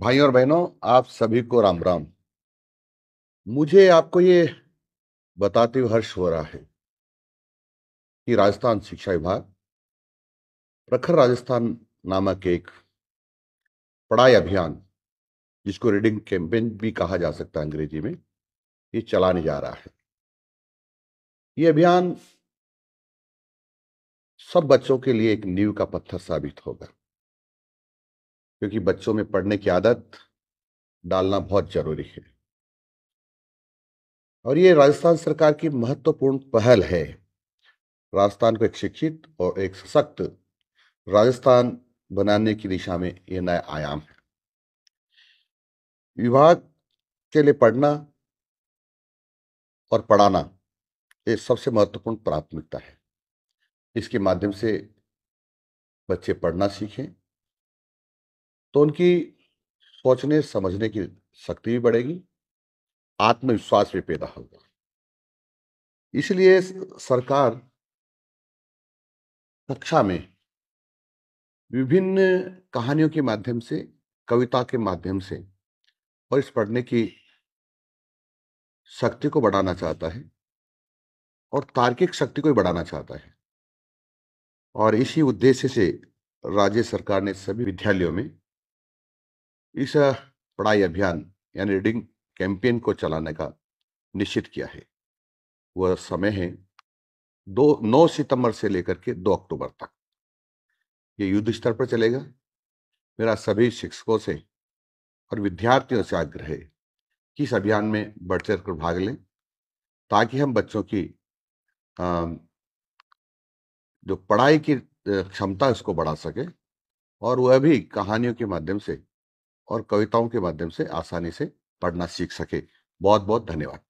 भाई और बहनों, आप सभी को राम राम। मुझे आपको ये बताते हुए हर्ष हो रहा है कि राजस्थान शिक्षा विभाग, प्रखर राजस्थान नामक एक पढ़ाई अभियान, जिसको रीडिंग कैंपेन भी कहा जा सकता है अंग्रेज़ी में, ये चलाने जा रहा है। ये अभियान सब बच्चों के लिए एक नींव का पत्थर साबित होगा। क्योंकि बच्चों में पढ़ने की आदत डालना बहुत ज़रूरी है। और ये राजस्थान सरकार की महत्वपूर्ण पहल है। राजस्थान को एक शिक्षित और एक सशक्त राजस्थान बनाने की दिशा में ये नया आयाम है। विभाग के लिए पढ़ना और पढ़ाना ये सबसे महत्वपूर्ण प्राथमिकता है। इसके माध्यम से बच्चे पढ़ना सीखें। तो उनकी सोचने, समझने की शक्ति भी बढ़ेगी, आत्मविश्वास भी पैदा होगा। इसलिए सरकार कक्षा में विभिन्न कहानियों के माध्यम से, कविता के माध्यम से और इस पढ़ने की शक्ति को बढ़ाना चाहता है और तार्किक शक्ति को भी बढ़ाना चाहता है। और इसी उद्देश्य से राज्य सरकार ने सभी विद्यालयों में इस पढ़ाई अभियान, यानी रीडिंग कैंपेन को चलाने का निश्चित किया है। वह समय है दो, नौ सितंबर से लेकर के दो अक्टूबर तक। ये युद्ध स्तर पर चलेगा। मेरा सभी शिक्षकों से और विद्यार्थियों से आग्रह है कि इस अभियान में बढ़ चढ़ कर भाग लें, ताकि हम बच्चों की जो पढ़ाई की क्षमता उसको बढ़ा सके और वह भी कहानियों के माध्यम से और कविताओं के माध्यम से आसानी से पढ़ना सीख सके। बहुत बहुत धन्यवाद।